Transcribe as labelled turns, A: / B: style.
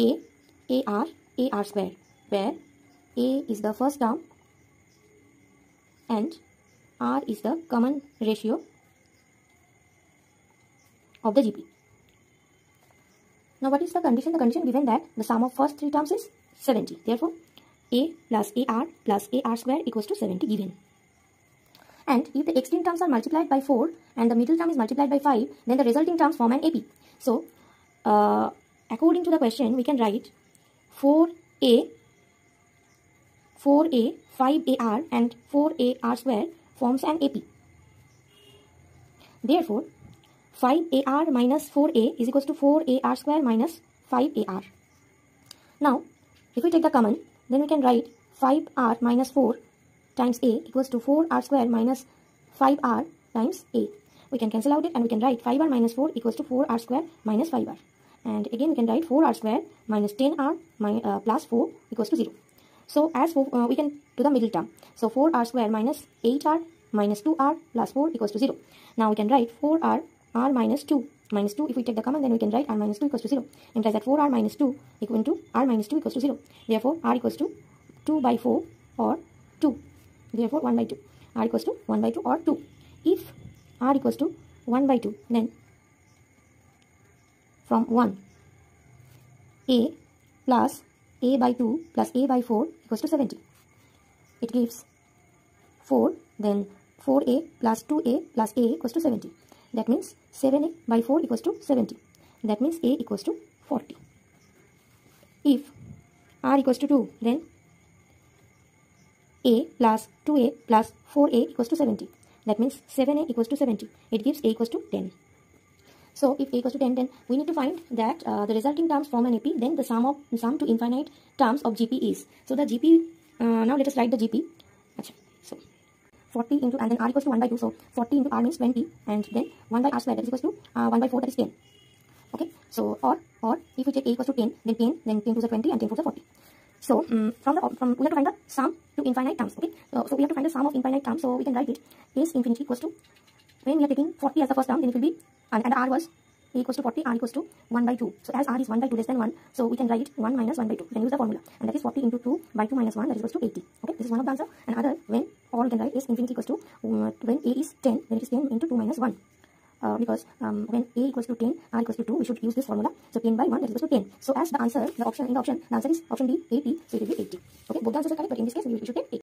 A: A, AR, AR square, where A is the first term and R is the common ratio of the GP. Now what is the condition? The condition given that the sum of first three terms is 70. Therefore, A plus AR plus AR square equals to 70 given. And if the extreme terms are multiplied by 4 and the middle term is multiplied by 5, then the resulting terms form an AP. So, uh, according to the question, we can write 4A, 4A, 5AR and 4AR square forms an AP. Therefore, 5AR minus 4A is equals to 4AR square minus 5AR. Now, if we take the common, then we can write 5R minus 4 times A equals to 4R square minus 5R times A. We can cancel out it and we can write 5R minus 4 equals to 4R square minus 5R. And again we can write 4R square minus 10R minus, uh, plus 4 equals to 0. So as for, uh, we can do the middle term. So 4R square minus 8R minus 2R plus 4 equals to 0. Now we can write 4R r minus 2 minus 2 if we take the common then we can write r minus 2 equals to 0 implies that 4r minus 2 equal to r minus 2 equals to 0 therefore r equals to 2 by 4 or 2 therefore 1 by 2 r equals to 1 by 2 or 2 if r equals to 1 by 2 then from 1 a plus a by 2 plus a by 4 equals to 70 it gives 4 then 4a plus 2a plus a equals to 70 that means 7a by 4 equals to 70. That means a equals to 40. If r equals to 2, then a plus 2a plus 4a equals to 70. That means 7a equals to 70. It gives a equals to 10. So if a equals to 10, then we need to find that uh, the resulting terms form an AP, then the sum of sum to infinite terms of GP is. So the GP, uh, now let us write the GP. So 40 into and then r equals to 1 by 2 so 40 into r means 20 and then 1 by r square that is equals to uh, 1 by 4 that is 10 okay so or or if we take a equals to 10 then 10 then 10 to the 20 and 10 to the 40 so um, from the from we have to find the sum to infinite terms okay? So, so we have to find the sum of infinite terms so we can write it. Is infinity equals to when we are taking 40 as the first term then it will be and, and r was a equals to 40, r equals to 1 by 2. So as r is 1 by 2 less than 1, so we can write 1 minus 1 by 2. We can use the formula. And that is 40 into 2 by 2 minus 1, that is equals to 80. Okay, this is one of the answer. And other, when, or we can write is infinity equals to, um, when a is 10, then it is 10 into 2 minus 1. Uh, because um, when a equals to 10, r equals to 2, we should use this formula. So 10 by 1, that is equals to 10. So as the answer, the option in the option, the answer is option B, 80, so it will be 80. Okay, both the answers are correct, but in this case, we should take 80.